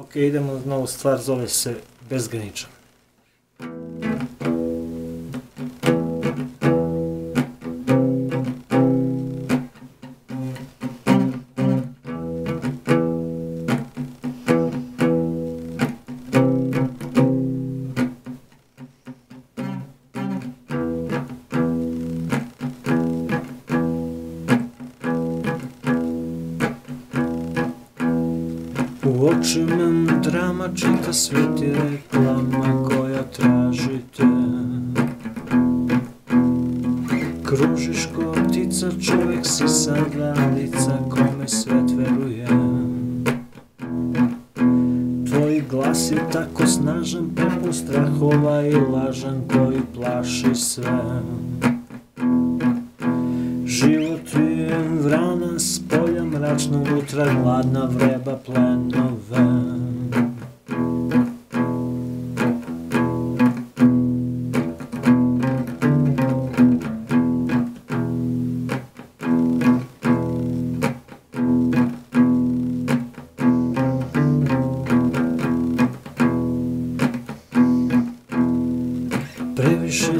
Ok, idemo na novu stvar, zove se Bezgraničan. Očima drama čita svijet i reklama koja tražite. Kružiš ko ptica, čovjek si sada lica kome svet veruje Tvoj glas je tako snažan, prepun strahova i lažan koji plaši sve. Život je vrana s polja mračno unutra gladna vreba plenove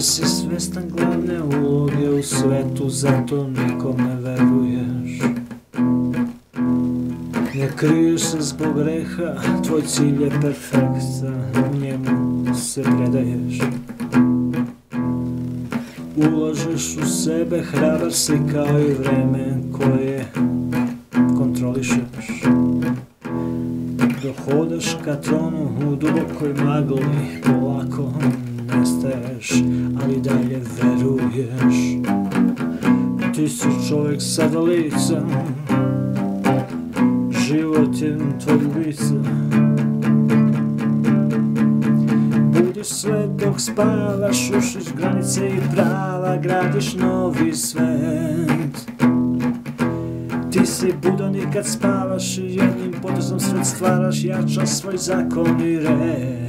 Si svestan glavne uloge u svetu, zato nikom ne veruješ. Ne kriješ se zbog greha, tvoj cilj je perfektan, u njemu se predaješ. Ulažeš u sebe, hrabar si kao i vreme koje kontrolišeš. Dok hodaš ka tronu u dubokoj magli, polako nestaješ, ali dalje veruješ. Ti si čovjek sa licem, život je tvoj ubica Budiš sve dok spavaš, ušiš granice i prava, gradiš novi svet. Ti si budan i kad spavaš jednim potezom svet stvaraš, jača svoj zakon i red.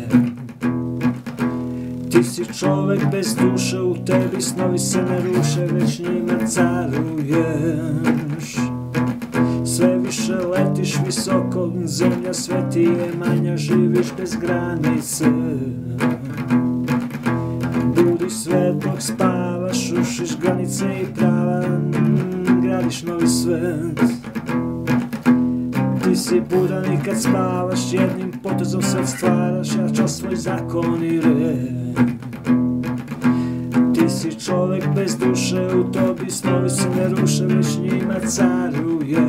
Ti si čovek bez duše, u tebi snovi se ne ruše, već njima caruješ. Sve više letiš visoko, zemlja sve ti je manja, živiš bez granice. Budi sve dok spavaš, ušiš granice i prava, gradiš novi svet Ti si budan i kad spavaš jednim potezom svet stvaraš jača svoj zakon i red Ti si čovek bez duše, u tobi snovi se ne ruše, već njima caruješ.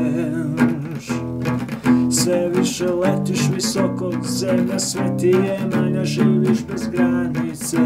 Sve više letiš visoko, zemlja sve ti je manja, živiš bez granice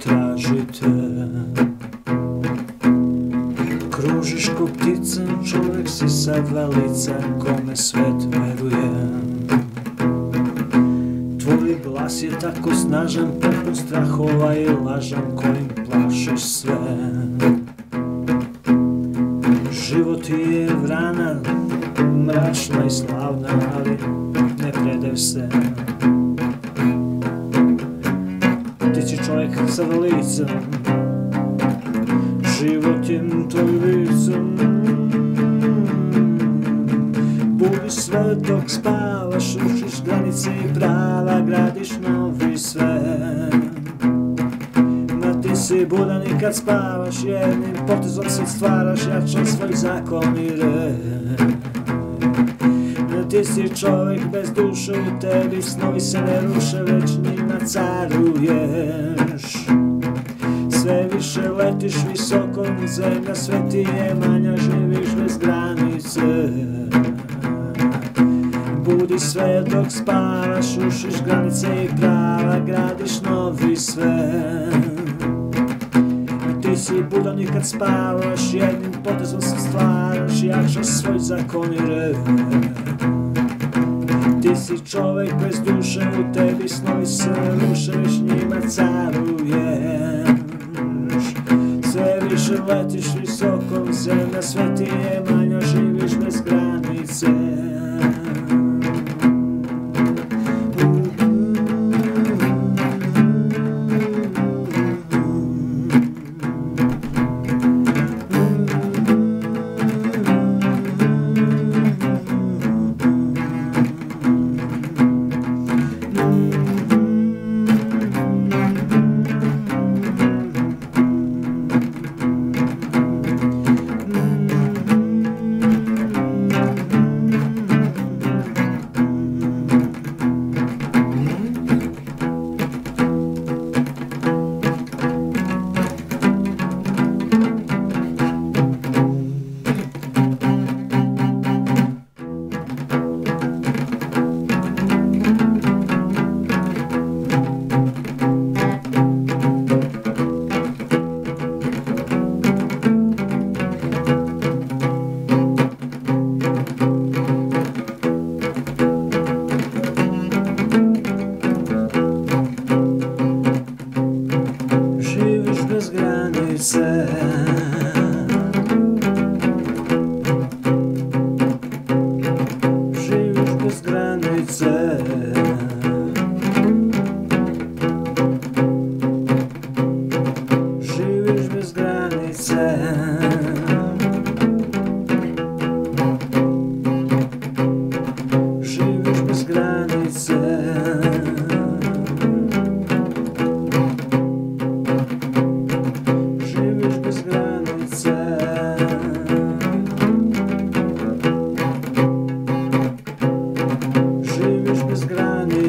tražite. Kružiš ko ptica, čovjek si sa dva lica kome svet veruje Tvoj glas je tako snažan, prepun strahova i lažan kojim plašiš sve. Život je vrana, mračna i slavna, ali ne predaju se. Sa licem, život je tvoj licem. Budi sve dok spavaš, ušiš granice i prava, gradiš novi svet. Ma ti si budan i kad spavaš, jednim potezom se stvaraš, jačan svoj zakon i red. Ti si čovjek bez duše u tebi, snovi se ne ruše, već njima caruješ. Sve više letiš visoko, zemlja sve ti je manja, živiš bez granice. Budi sve dok spavaš, ušiš granice i prava, gradiš novi svet. Ti si budan i kad spavaš, jednim potezom se stvaraš, jačaš svoj zakon i red. Ti si čovjek bez duše, u tebi snovi se rušeš, njima caruješ. Sve više letiš visoko, zemlja sve ti je manja, živiš bez granice.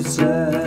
said.